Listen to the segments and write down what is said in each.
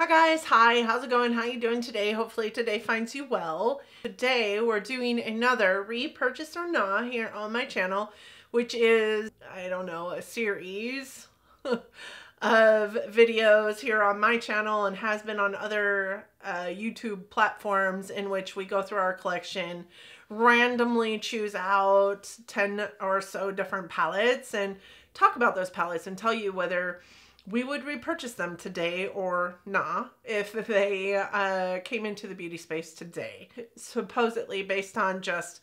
Hi guys, hi, how's it going? How are you doing today? Hopefully today finds you well. Today we're doing another repurchase or not here on my channel, which is, I don't know, a series of videos here on my channel and has been on other uh, YouTube platforms in which we go through our collection, randomly choose out 10 or so different palettes and talk about those palettes and tell you whether we would repurchase them today or nah if they uh, came into the beauty space today. Supposedly based on just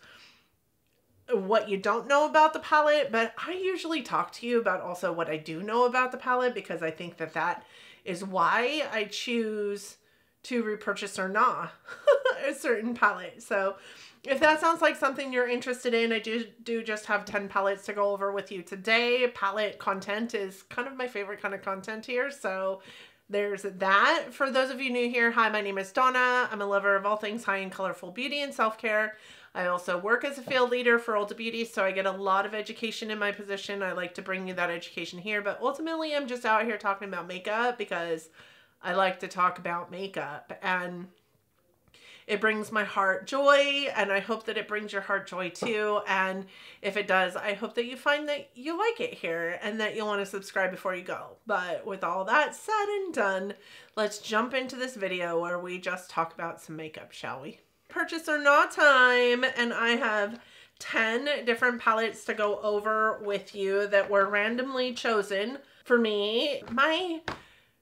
what you don't know about the palette, but I usually talk to you about also what I do know about the palette because I think that that is why I choose to repurchase or not a certain palette. So if that sounds like something you're interested in, I do, do just have 10 palettes to go over with you today. Palette content is kind of my favorite kind of content here, so there's that. For those of you new here, hi, my name is Donna. I'm a lover of all things high and colorful beauty and self-care. I also work as a field leader for Ulta Beauty, so I get a lot of education in my position. I like to bring you that education here, but ultimately I'm just out here talking about makeup because I like to talk about makeup. And it brings my heart joy, and I hope that it brings your heart joy too. And if it does, I hope that you find that you like it here and that you'll want to subscribe before you go. But with all that said and done, let's jump into this video where we just talk about some makeup, shall we? Purchase or not time, and I have 10 different palettes to go over with you that were randomly chosen for me. My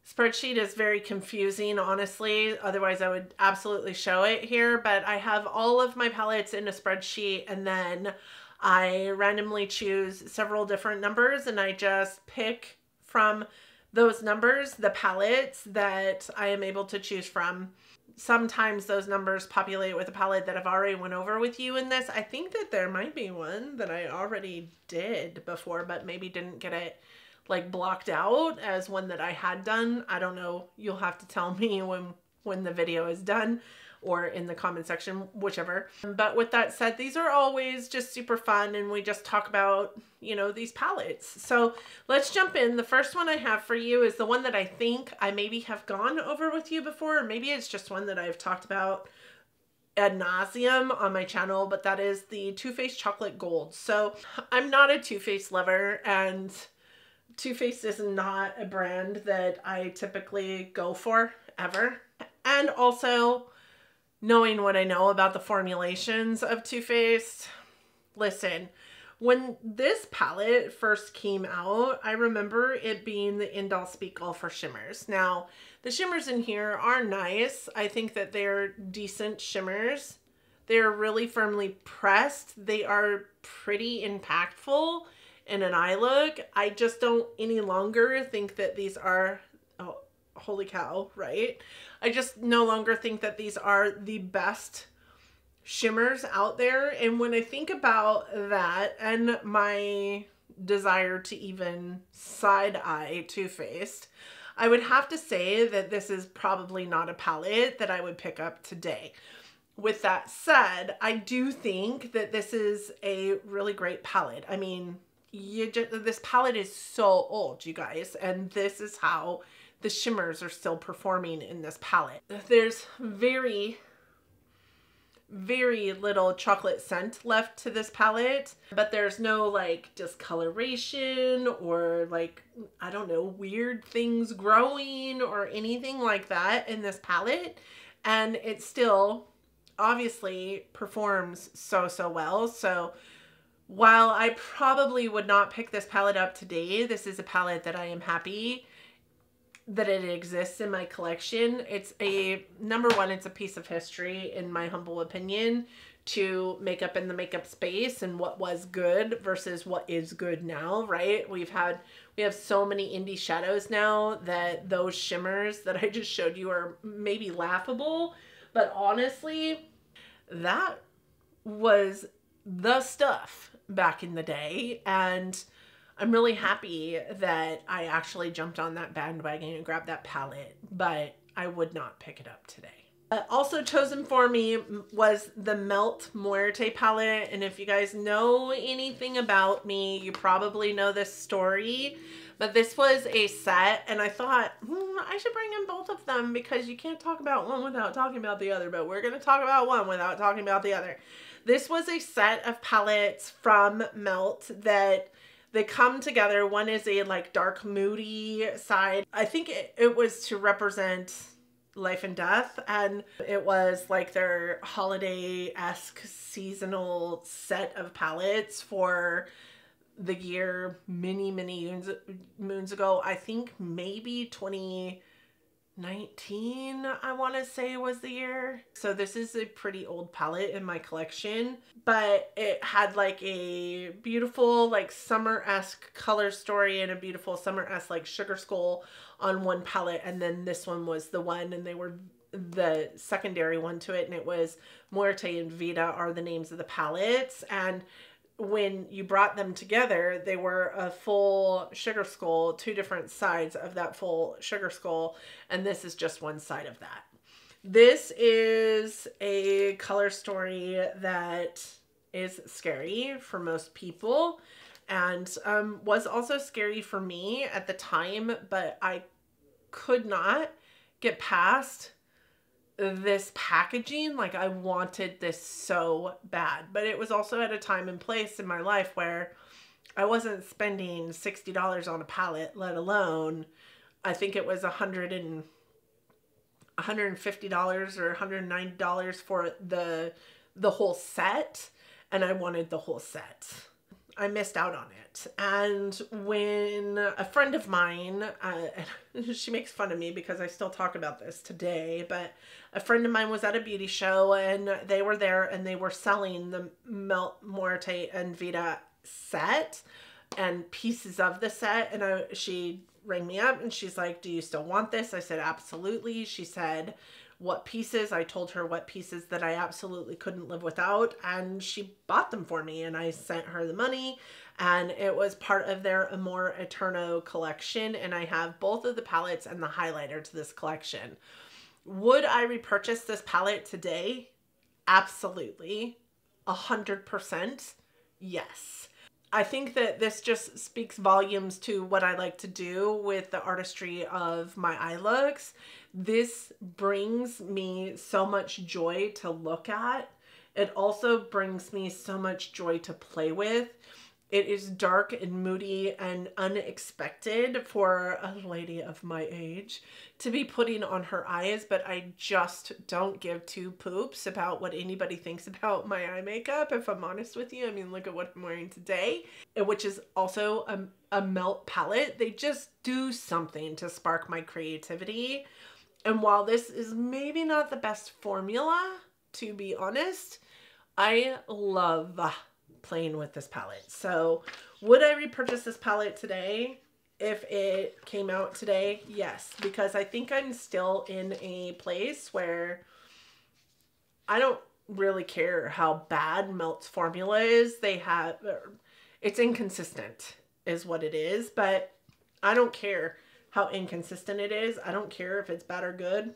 Spreadsheet is very confusing, honestly. Otherwise, I would absolutely show it here. But I have all of my palettes in a spreadsheet and then I randomly choose several different numbers and I just pick from those numbers the palettes that I am able to choose from. Sometimes those numbers populate with a palette that I've already went over with you in this. I think that there might be one that I already did before, but maybe didn't get it like blocked out as one that I had done. I don't know. You'll have to tell me when when the video is done or in the comment section, whichever. But with that said, these are always just super fun and we just talk about, you know, these palettes. So let's jump in. The first one I have for you is the one that I think I maybe have gone over with you before, or maybe it's just one that I've talked about ad nauseum on my channel, but that is the Too Faced Chocolate Gold. So I'm not a Too Faced lover and too Faced is not a brand that I typically go for ever. And also, knowing what I know about the formulations of Too Faced, listen, when this palette first came out, I remember it being the end all speak all for shimmers. Now, the shimmers in here are nice. I think that they're decent shimmers. They're really firmly pressed. They are pretty impactful in an eye look. I just don't any longer think that these are, oh, holy cow, right? I just no longer think that these are the best shimmers out there. And when I think about that and my desire to even side eye Too Faced, I would have to say that this is probably not a palette that I would pick up today. With that said, I do think that this is a really great palette. I mean, you just this palette is so old you guys and this is how the shimmers are still performing in this palette. There's very very little chocolate scent left to this palette but there's no like discoloration or like i don't know weird things growing or anything like that in this palette and it still obviously performs so so well. So while I probably would not pick this palette up today, this is a palette that I am happy that it exists in my collection. It's a, number one, it's a piece of history in my humble opinion to makeup in the makeup space and what was good versus what is good now, right? We've had, we have so many indie shadows now that those shimmers that I just showed you are maybe laughable, but honestly, that was the stuff back in the day. And I'm really happy that I actually jumped on that bandwagon and grabbed that palette, but I would not pick it up today. Uh, also chosen for me was the Melt Muerte palette. And if you guys know anything about me, you probably know this story. But this was a set, and I thought, hmm, I should bring in both of them because you can't talk about one without talking about the other. But we're going to talk about one without talking about the other. This was a set of palettes from Melt that they come together. One is a like dark moody side. I think it, it was to represent life and death and it was like their holiday-esque seasonal set of palettes for the year many many moons, moons ago i think maybe 20 19 i want to say was the year. So this is a pretty old palette in my collection but it had like a beautiful like summer-esque color story and a beautiful summer-esque like sugar skull on one palette and then this one was the one and they were the secondary one to it and it was muerte and Vida are the names of the palettes and when you brought them together, they were a full sugar skull, two different sides of that full sugar skull, and this is just one side of that. This is a color story that is scary for most people and um, was also scary for me at the time, but I could not get past this packaging like i wanted this so bad. But it was also at a time and place in my life where i wasn't spending $60 on a palette let alone i think it was a hundred and $150 or $109 for the the whole set. And i wanted the whole set I missed out on it. And when a friend of mine, uh, she makes fun of me because I still talk about this today, but a friend of mine was at a beauty show and they were there and they were selling the Melt Muerte and Vida set and pieces of the set. And I, she rang me up and she's like, Do you still want this? I said, Absolutely. She said, what pieces. I told her what pieces that I absolutely couldn't live without, and she bought them for me, and I sent her the money. And it was part of their Amor Eterno collection, and I have both of the palettes and the highlighter to this collection. Would I repurchase this palette today? Absolutely. A hundred percent. Yes. I think that this just speaks volumes to what I like to do with the artistry of my eye looks. This brings me so much joy to look at. It also brings me so much joy to play with. It is dark and moody and unexpected for a lady of my age to be putting on her eyes, but I just don't give two poops about what anybody thinks about my eye makeup, if I'm honest with you. I mean, look at what I'm wearing today, which is also a, a melt palette. They just do something to spark my creativity. And while this is maybe not the best formula, to be honest, I love playing with this palette. So would I repurchase this palette today? If it came out today, yes, because I think I'm still in a place where I don't really care how bad Melt's formula is. They have, er, it's inconsistent is what it is, but I don't care how inconsistent it is. I don't care if it's bad or good.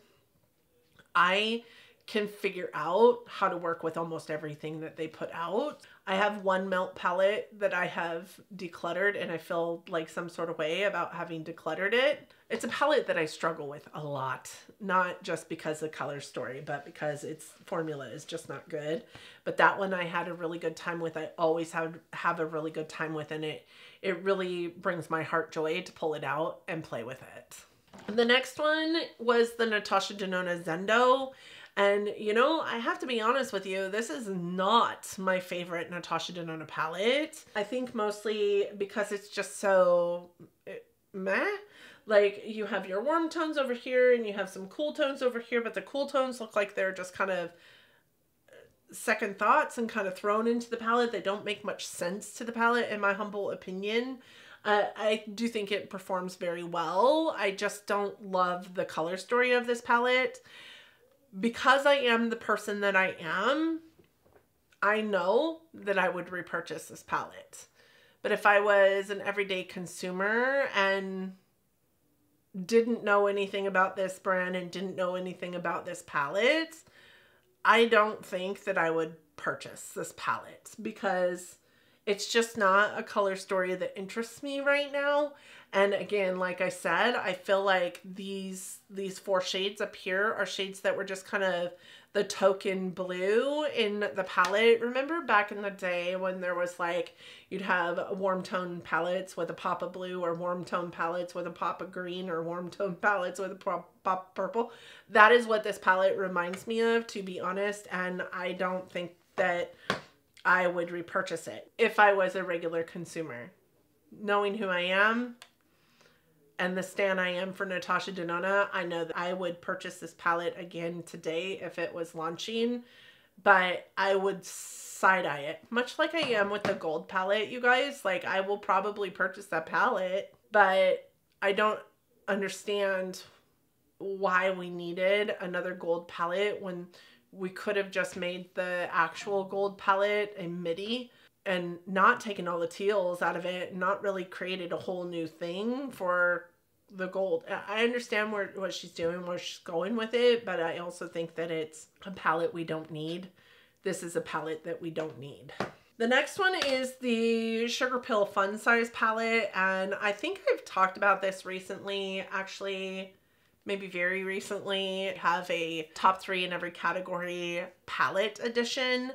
I can figure out how to work with almost everything that they put out. I have one melt palette that I have decluttered and I feel like some sort of way about having decluttered it. It's a palette that I struggle with a lot, not just because the color story, but because its formula is just not good. But that one I had a really good time with. I always have have a really good time with and it it really brings my heart joy to pull it out and play with it. The next one was the Natasha Denona Zendo. And, you know, I have to be honest with you, this is not my favorite Natasha Denona palette. I think mostly because it's just so eh, meh. Like, you have your warm tones over here and you have some cool tones over here, but the cool tones look like they're just kind of second thoughts and kind of thrown into the palette. They don't make much sense to the palette, in my humble opinion. Uh, I do think it performs very well. I just don't love the color story of this palette because I am the person that I am, I know that I would repurchase this palette. But if I was an everyday consumer and didn't know anything about this brand and didn't know anything about this palette, I don't think that I would purchase this palette because it's just not a color story that interests me right now. And again, like I said, I feel like these these four shades up here are shades that were just kind of the token blue in the palette. Remember back in the day when there was like, you'd have warm tone palettes with a pop of blue or warm tone palettes with a pop of green or warm tone palettes with a pop, purple. That is what this palette reminds me of, to be honest. And I don't think that I would repurchase it if I was a regular consumer. Knowing who I am, and the stan I am for Natasha Denona, I know that I would purchase this palette again today if it was launching, but I would side eye it, much like I am with the gold palette, you guys. Like, I will probably purchase that palette, but I don't understand why we needed another gold palette when we could have just made the actual gold palette a midi and not taken all the teals out of it, not really created a whole new thing for the gold. I understand where what she's doing, where she's going with it, but I also think that it's a palette we don't need. This is a palette that we don't need. The next one is the Sugarpill Fun Size palette, and I think I've talked about this recently, actually, maybe very recently. I have a top three in every category palette edition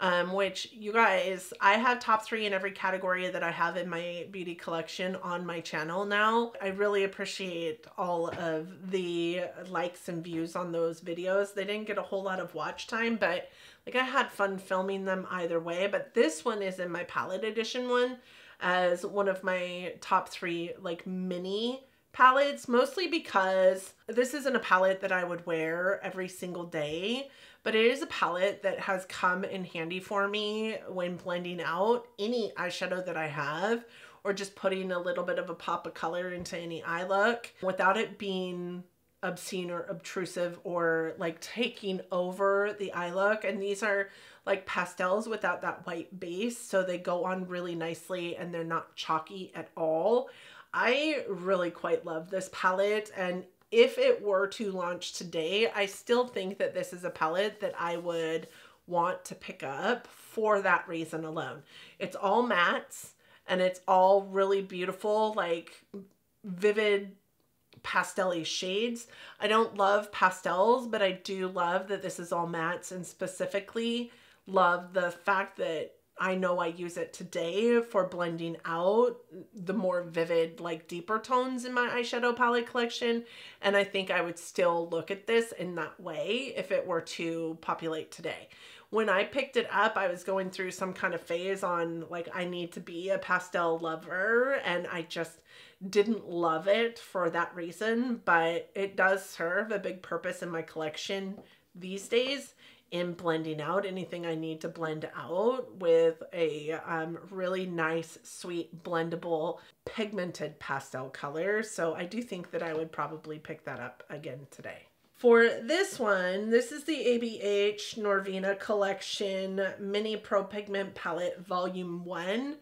um, which you guys, I have top three in every category that I have in my beauty collection on my channel now. I really appreciate all of the likes and views on those videos. They didn't get a whole lot of watch time, but like I had fun filming them either way. But this one is in my palette edition one as one of my top three like mini palettes, mostly because this isn't a palette that I would wear every single day but it is a palette that has come in handy for me when blending out any eyeshadow that I have or just putting a little bit of a pop of color into any eye look without it being obscene or obtrusive or like taking over the eye look. And these are like pastels without that white base. So they go on really nicely and they're not chalky at all. I really quite love this palette and if it were to launch today, I still think that this is a palette that I would want to pick up for that reason alone. It's all mattes and it's all really beautiful, like vivid pastel shades. I don't love pastels, but I do love that this is all mattes and specifically love the fact that I know I use it today for blending out the more vivid, like deeper tones in my eyeshadow palette collection. And I think I would still look at this in that way if it were to populate today. When I picked it up, I was going through some kind of phase on like, I need to be a pastel lover. And I just didn't love it for that reason, but it does serve a big purpose in my collection these days in blending out anything I need to blend out with a um, really nice, sweet, blendable, pigmented pastel color. So I do think that I would probably pick that up again today. For this one, this is the ABH Norvina Collection Mini Pro Pigment Palette Volume 1.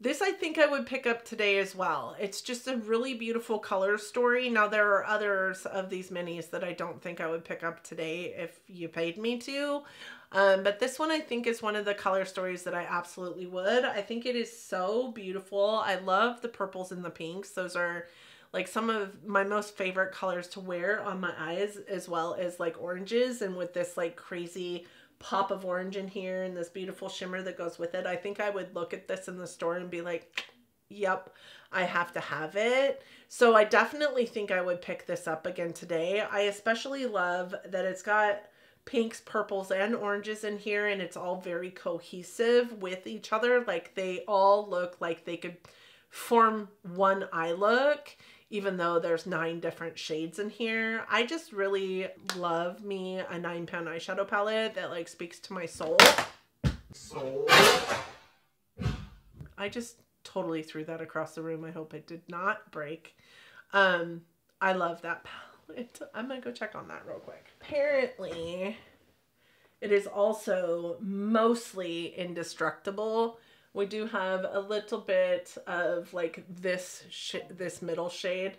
This I think I would pick up today as well. It's just a really beautiful color story. Now there are others of these minis that I don't think I would pick up today if you paid me to. Um, but this one I think is one of the color stories that I absolutely would. I think it is so beautiful. I love the purples and the pinks. Those are like some of my most favorite colors to wear on my eyes as well as like oranges and with this like crazy pop of orange in here and this beautiful shimmer that goes with it. I think I would look at this in the store and be like, yep, I have to have it. So I definitely think I would pick this up again today. I especially love that it's got pinks, purples, and oranges in here and it's all very cohesive with each other. Like they all look like they could form one eye look even though there's nine different shades in here. I just really love me a nine pound eyeshadow palette that like speaks to my soul. Soul. I just totally threw that across the room. I hope it did not break. Um, I love that palette. I'm gonna go check on that real quick. Apparently, it is also mostly indestructible we do have a little bit of like this this middle shade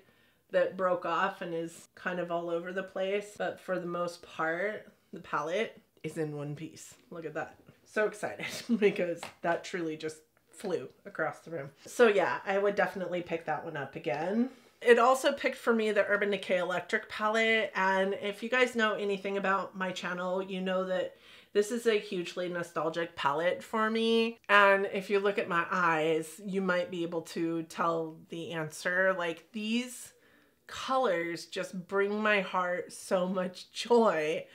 that broke off and is kind of all over the place. But for the most part, the palette is in one piece. Look at that. So excited because that truly just flew across the room. So yeah, I would definitely pick that one up again. It also picked for me the Urban Decay Electric palette. And if you guys know anything about my channel, you know that this is a hugely nostalgic palette for me. And if you look at my eyes, you might be able to tell the answer. Like these colors just bring my heart so much joy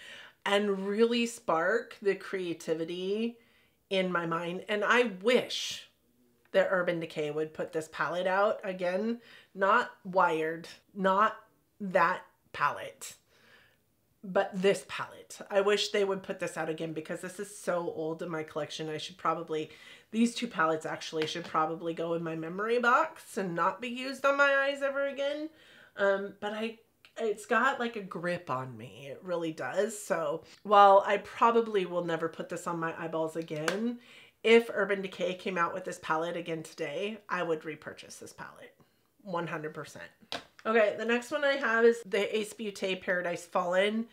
and really spark the creativity in my mind. And I wish that Urban Decay would put this palette out again, not Wired, not that palette, but this palette. I wish they would put this out again because this is so old in my collection. I should probably, these two palettes actually should probably go in my memory box and not be used on my eyes ever again. Um, but I it's got like a grip on me. It really does. So while I probably will never put this on my eyeballs again, if Urban Decay came out with this palette again today, I would repurchase this palette. 100%. Okay, the next one I have is the Ace Beauté Paradise Fallen.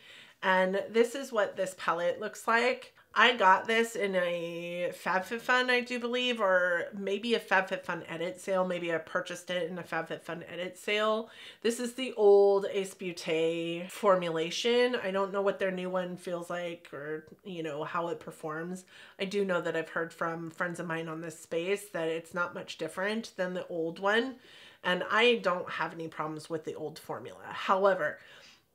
And this is what this palette looks like. I got this in a FabFitFun, I do believe, or maybe a FabFitFun edit sale. Maybe I purchased it in a FabFitFun edit sale. This is the old Ace Beauté formulation. I don't know what their new one feels like or, you know, how it performs. I do know that I've heard from friends of mine on this space that it's not much different than the old one. And I don't have any problems with the old formula. However,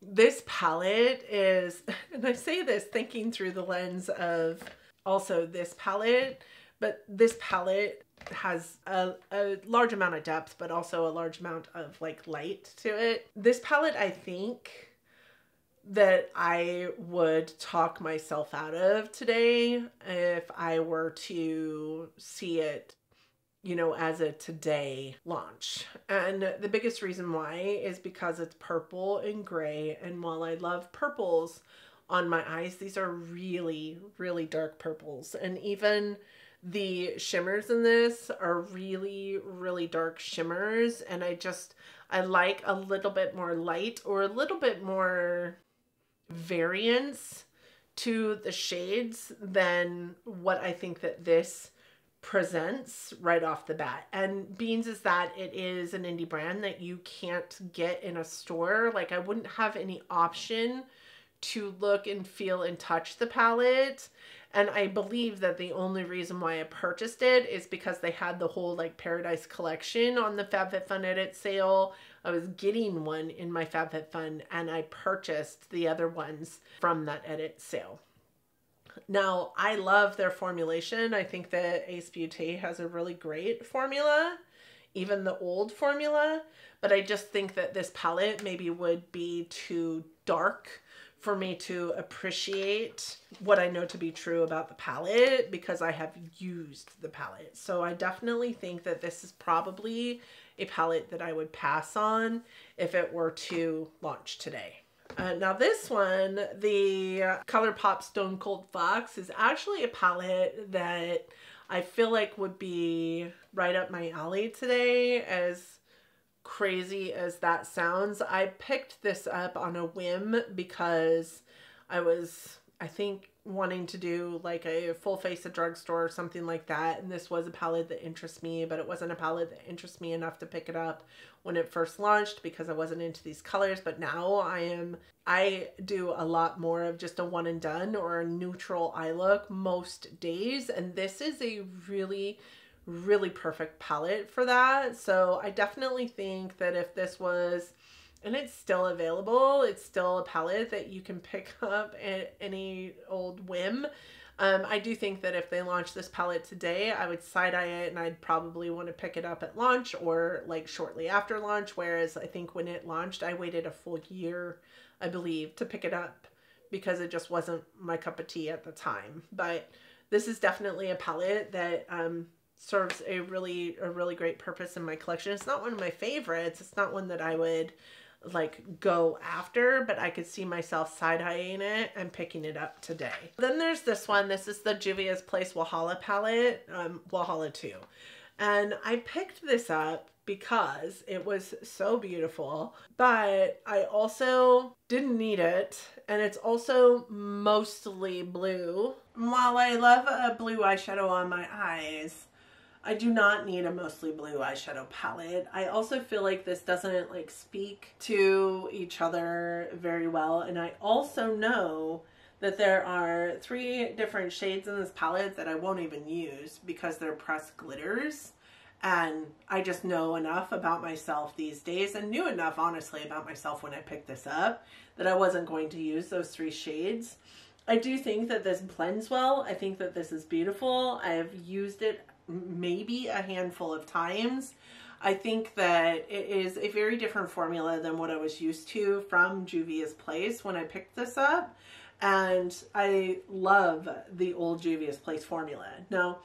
this palette is, and I say this thinking through the lens of also this palette, but this palette has a, a large amount of depth, but also a large amount of like light to it. This palette, I think that I would talk myself out of today if I were to see it you know, as a today launch. And the biggest reason why is because it's purple and gray. And while I love purples on my eyes, these are really, really dark purples. And even the shimmers in this are really, really dark shimmers. And I just, I like a little bit more light or a little bit more variance to the shades than what I think that this presents right off the bat. And Beans is that it is an indie brand that you can't get in a store. Like I wouldn't have any option to look and feel and touch the palette. And I believe that the only reason why I purchased it is because they had the whole like Paradise collection on the FabFitFun edit sale. I was getting one in my FabFitFun and I purchased the other ones from that edit sale. Now, I love their formulation. I think that Ace Beauté has a really great formula, even the old formula. But I just think that this palette maybe would be too dark for me to appreciate what I know to be true about the palette because I have used the palette. So I definitely think that this is probably a palette that I would pass on if it were to launch today. Uh, now this one, the ColourPop Stone Cold Fox, is actually a palette that I feel like would be right up my alley today as crazy as that sounds. I picked this up on a whim because I was, I think, wanting to do like a full face of drugstore or something like that. And this was a palette that interests me, but it wasn't a palette that interests me enough to pick it up when it first launched because I wasn't into these colors. But now I am, I do a lot more of just a one and done or a neutral eye look most days. And this is a really, really perfect palette for that. So I definitely think that if this was and it's still available. It's still a palette that you can pick up at any old whim. Um, I do think that if they launch this palette today, I would side eye it and I'd probably want to pick it up at launch or like shortly after launch. Whereas I think when it launched, I waited a full year, I believe, to pick it up because it just wasn't my cup of tea at the time. But this is definitely a palette that um, serves a really, a really great purpose in my collection. It's not one of my favorites. It's not one that I would like go after, but I could see myself side-eyeing it and picking it up today. Then there's this one. This is the Juvia's Place Wahala palette, um, Wahala 2. And I picked this up because it was so beautiful, but I also didn't need it, and it's also mostly blue. While I love a blue eyeshadow on my eyes, I do not need a mostly blue eyeshadow palette. I also feel like this doesn't like speak to each other very well, and I also know that there are three different shades in this palette that I won't even use because they're pressed glitters. And I just know enough about myself these days and knew enough, honestly, about myself when I picked this up that I wasn't going to use those three shades. I do think that this blends well. I think that this is beautiful. I have used it maybe a handful of times. I think that it is a very different formula than what I was used to from Juvia's Place when I picked this up. And I love the old Juvia's Place formula. Now,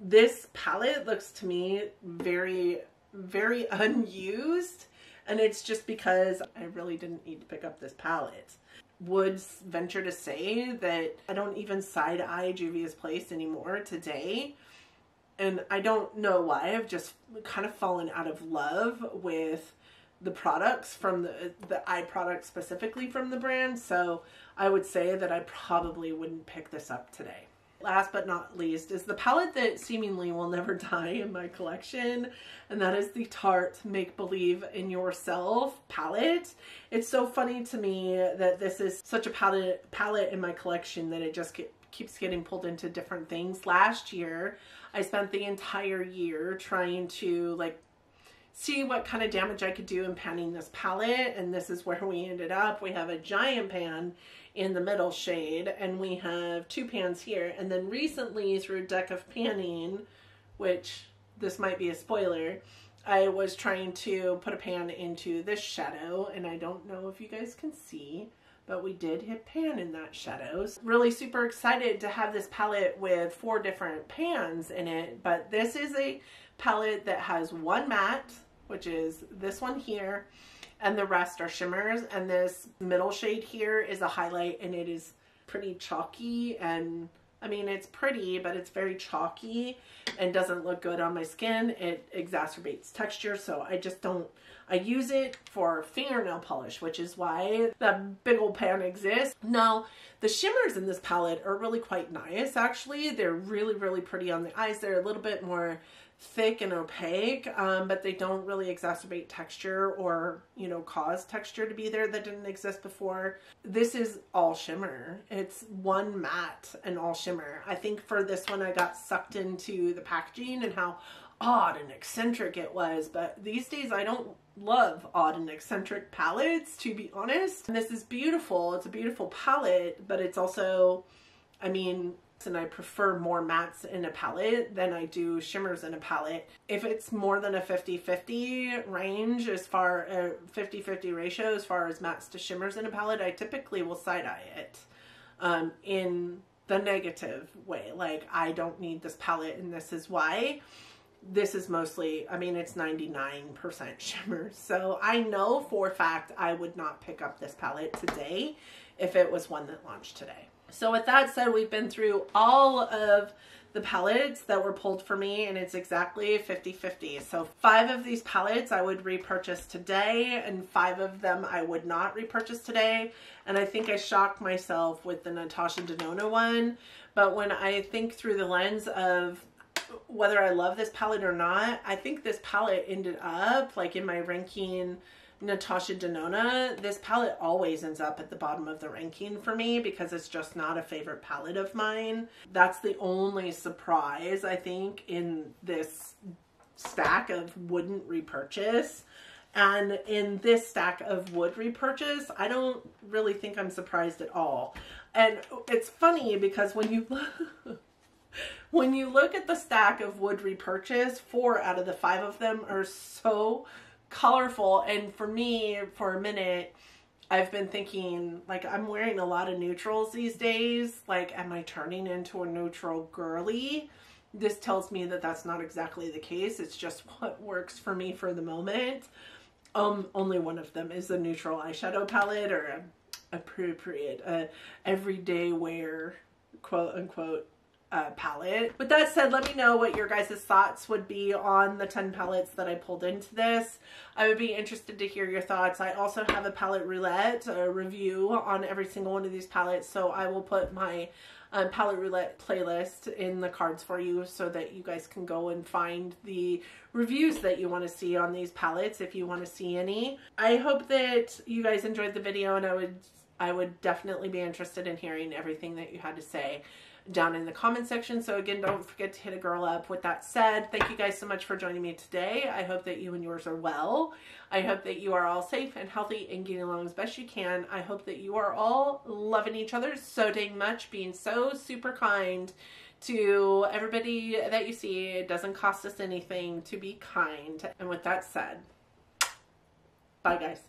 this palette looks to me very, very unused. And it's just because I really didn't need to pick up this palette. Would venture to say that I don't even side eye Juvia's Place anymore today. And I don't know why. I've just kind of fallen out of love with the products from the the eye products specifically from the brand. So I would say that I probably wouldn't pick this up today. Last but not least is the palette that seemingly will never die in my collection, and that is the Tarte Make Believe in Yourself palette. It's so funny to me that this is such a palette, palette in my collection that it just get, keeps getting pulled into different things. Last year, I spent the entire year trying to like see what kind of damage I could do in panning this palette and this is where we ended up. We have a giant pan in the middle shade and we have two pans here and then recently through a deck of panning which this might be a spoiler I was trying to put a pan into this shadow and I don't know if you guys can see but we did hit pan in that shadows. Really super excited to have this palette with four different pans in it, but this is a palette that has one matte, which is this one here, and the rest are shimmers. And this middle shade here is a highlight and it is pretty chalky and I mean, it's pretty, but it's very chalky and doesn't look good on my skin. It exacerbates texture, so I just don't, I use it for fingernail polish, which is why that big old pan exists. Now, the shimmers in this palette are really quite nice, actually. They're really, really pretty on the eyes. They're a little bit more thick and opaque, um, but they don't really exacerbate texture or, you know, cause texture to be there that didn't exist before. This is all shimmer. It's one matte and all shimmer. I think for this one, I got sucked into the packaging and how odd and eccentric it was, but these days I don't love odd and eccentric palettes, to be honest. And this is beautiful. It's a beautiful palette, but it's also, I mean, and I prefer more mattes in a palette than I do shimmers in a palette. If it's more than a 50-50 range as far a 50-50 ratio as far as mattes to shimmers in a palette, I typically will side eye it um, in the negative way. Like I don't need this palette and this is why. This is mostly, I mean, it's 99% shimmer. So I know for a fact I would not pick up this palette today if it was one that launched today. So with that said, we've been through all of the palettes that were pulled for me and it's exactly 50-50. So five of these palettes I would repurchase today and five of them I would not repurchase today. And I think I shocked myself with the Natasha Denona one. But when I think through the lens of whether I love this palette or not, I think this palette ended up like in my ranking Natasha Denona, this palette always ends up at the bottom of the ranking for me because it's just not a favorite palette of mine. That's the only surprise, I think, in this stack of wouldn't repurchase. And in this stack of would repurchase, I don't really think I'm surprised at all. And it's funny because when you when you look at the stack of would repurchase, four out of the five of them are so colorful. And for me, for a minute, I've been thinking, like, I'm wearing a lot of neutrals these days. Like, am I turning into a neutral girly? This tells me that that's not exactly the case. It's just what works for me for the moment. Um, only one of them is the neutral eyeshadow palette or a appropriate, uh, everyday wear, quote unquote, uh, palette. With that said, let me know what your guys' thoughts would be on the 10 palettes that I pulled into this. I would be interested to hear your thoughts. I also have a palette roulette a review on every single one of these palettes, so I will put my um, palette roulette playlist in the cards for you so that you guys can go and find the reviews that you want to see on these palettes if you want to see any. I hope that you guys enjoyed the video and I would I would definitely be interested in hearing everything that you had to say down in the comment section. So again, don't forget to hit a girl up. With that said, thank you guys so much for joining me today. I hope that you and yours are well. I hope that you are all safe and healthy and getting along as best you can. I hope that you are all loving each other so dang much, being so super kind to everybody that you see. It doesn't cost us anything to be kind. And with that said, bye guys.